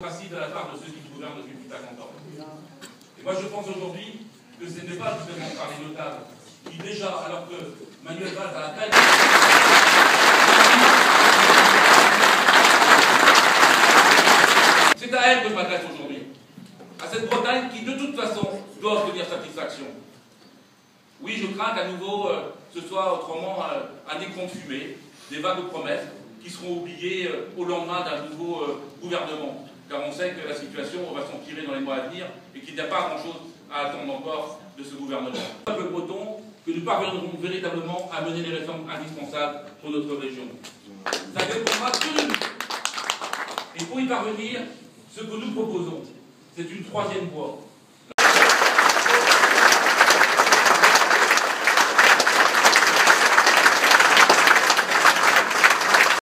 de la part de ceux qui gouvernent depuis plus de 50 ans. Et moi je pense aujourd'hui que ce n'est pas justement par les notables qui déjà, alors que Manuel Valls a la. C'est à elle que je m'adresse aujourd'hui. À cette Bretagne qui de toute façon doit obtenir satisfaction. Oui, je crains qu'à nouveau euh, ce soit autrement euh, un écran de fumée, des vagues de promesses qui seront oubliées euh, au lendemain d'un nouveau euh, gouvernement. Car on sait que la situation va s'empirer dans les mois à venir et qu'il n'y a pas grand-chose à attendre encore de ce gouvernement. Peuple breton, que nous parviendrons véritablement à mener les réformes indispensables pour notre région. Ça dépendra que de nous. Et pour y parvenir, ce que nous proposons, c'est une troisième voie